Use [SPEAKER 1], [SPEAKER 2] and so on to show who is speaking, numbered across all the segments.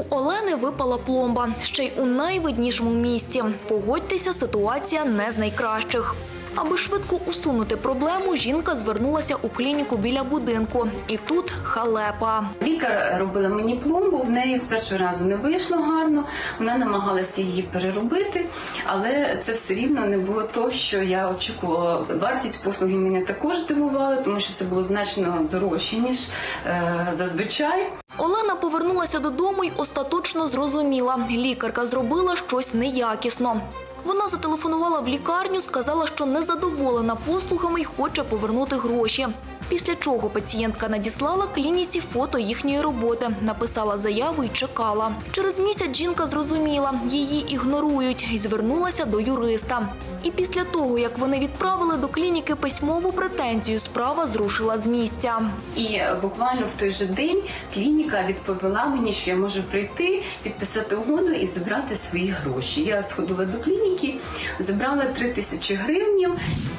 [SPEAKER 1] У Олени випала пломба ще й у найвиднішому місці. Погодьтеся, ситуація не з найкращих. Аби швидко усунути проблему, жінка звернулася у клініку біля будинку. І тут халепа.
[SPEAKER 2] Лікар робила мені пломбу, в неї з першого разу не вийшло гарно. Вона намагалася її переробити, але це все рівно не було то, що я очікувала. Вартість послуги мене також дивувала, тому що це було значно дорожче ніж е, зазвичай.
[SPEAKER 1] Олена повернулася додому й остаточно зрозуміла. Лікарка зробила щось неякісно. Вона зателефонувала в лікарню, сказала, що незадоволена послугами й хоче повернути гроші. Після чого пацієнтка надіслала клініці фото їхньої роботи, написала заяву і чекала. Через місяць жінка зрозуміла, її ігнорують і звернулася до юриста. І після того, як вони відправили до клініки письмову претензію, справа зрушила з місця.
[SPEAKER 2] І буквально в той же день клініка відповіла мені, що я можу прийти, підписати угоду і забрати свої гроші. Я сходила до клініки, забрала 3 тисячі гривнів.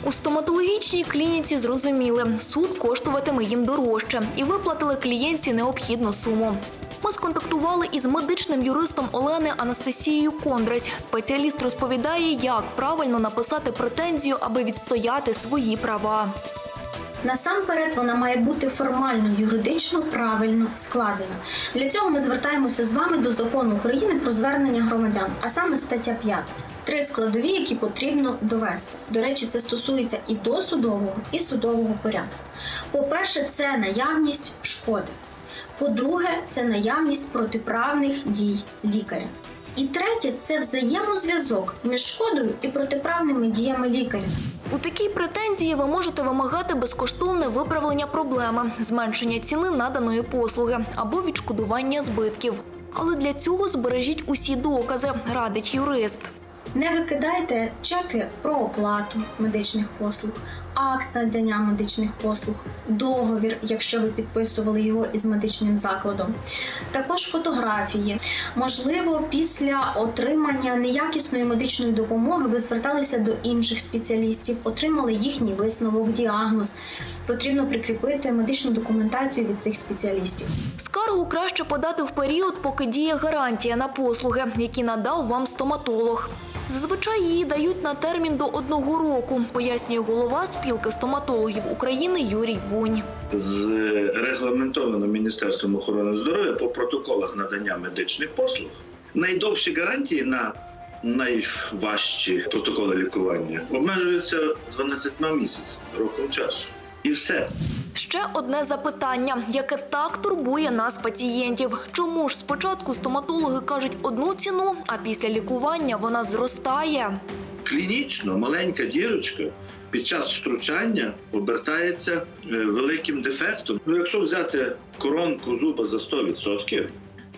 [SPEAKER 1] У стоматологічній клініці зрозуміли, суд коштуватиме їм дорожче і виплатили клієнтці необхідну суму. Ми сконтактували із медичним юристом Олени Анастасією Кондрась. Спеціаліст розповідає, як правильно написати претензію, аби відстояти свої права.
[SPEAKER 3] Насамперед вона має бути формально, юридично правильно складена. Для цього ми звертаємося з вами до закону України про звернення громадян, а саме стаття 5. Три складові, які потрібно довести. До речі, це стосується і досудового, і судового порядку. По-перше, це наявність шкоди. По-друге, це наявність протиправних дій лікаря. І третє це взаємозв'язок між шкодою і протиправними діями лікаря.
[SPEAKER 1] У такій претензії ви можете вимагати безкоштовне виправлення проблеми, зменшення ціни наданої послуги або відшкодування збитків. Але для цього збережіть усі докази, радить юрист.
[SPEAKER 3] Не викидайте чеки про оплату медичних послуг, акт надання медичних послуг, договір, якщо ви підписували його із медичним закладом, також фотографії. Можливо, після отримання неякісної медичної допомоги ви зверталися до інших спеціалістів, отримали їхній висновок, діагноз. Потрібно прикріпити медичну документацію від цих спеціалістів.
[SPEAKER 1] Скаргу краще подати в період, поки діє гарантія на послуги, які надав вам стоматолог. Зазвичай її дають на термін до одного року, пояснює голова спілки стоматологів України Юрій Бунь.
[SPEAKER 4] Зрегламентовано Міністерством охорони здоров'я по протоколах надання медичних послуг. Найдовші гарантії на найважчі протоколи лікування обмежуються 12 місяцями роком часу. І все.
[SPEAKER 1] Ще одне запитання, яке так турбує нас, пацієнтів. Чому ж спочатку стоматологи кажуть одну ціну, а після лікування вона зростає?
[SPEAKER 4] Клінічно маленька дірочка під час втручання обертається е, великим дефектом. Ну, якщо взяти коронку зуба за 100%,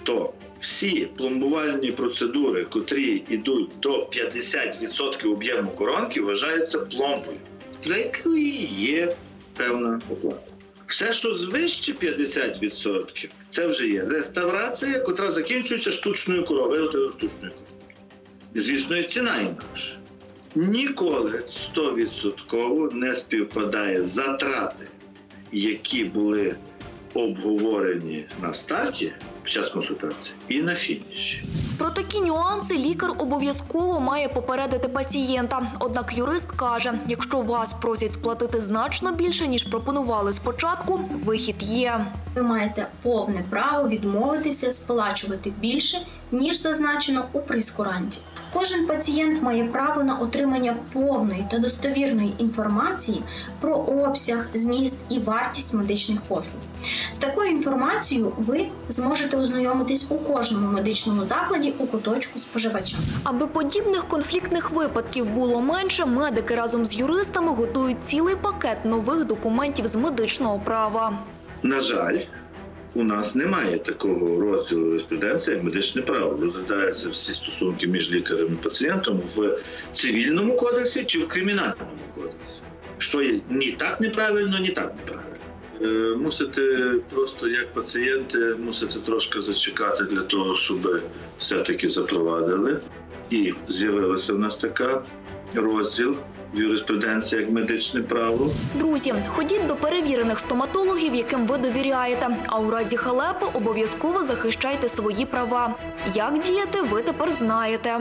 [SPEAKER 4] то всі пломбувальні процедури, котрі йдуть до 50% об'єму коронки, вважаються пломбою, за якою є певна оплата. Все, що звище 50%, це вже є реставрація, котра закінчується штучною коровою, штучної корови. Звісно, і ціна інакша. Ніколи 100% не співпадає затрати, які були обговорені на старті під час консультації, і на фініші.
[SPEAKER 1] Про такі нюанси лікар обов'язково має попередити пацієнта. Однак юрист каже, якщо вас просять сплатити значно більше, ніж пропонували спочатку, вихід є.
[SPEAKER 3] Ви маєте повне право відмовитися сплачувати більше, ніж зазначено у прейскуранті. Кожен пацієнт має право на отримання повної та достовірної інформації про обсяг, зміст і вартість медичних послуг. З такою інформацією ви зможете ознайомитись у кожному медичному закладі у куточку споживача.
[SPEAKER 1] Аби подібних конфліктних випадків було менше, медики разом з юристами готують цілий пакет нових документів з медичного права.
[SPEAKER 4] На жаль, у нас немає такого розділу юриспруденції, як медичне право. Розглядаються всі стосунки між лікарем і пацієнтом в цивільному кодексі чи в кримінальному кодексі. Що є ні так неправильно, ні так неправильно. Е, Мусите просто як пацієнти мусите трошки зачекати для того, щоб все-таки запровадили. І з'явилася в нас така розділ в юриспруденції як медичне право.
[SPEAKER 1] Друзі, ходіть до перевірених стоматологів, яким ви довіряєте. А у разі халепи обов'язково захищайте свої права. Як діяти, ви тепер знаєте.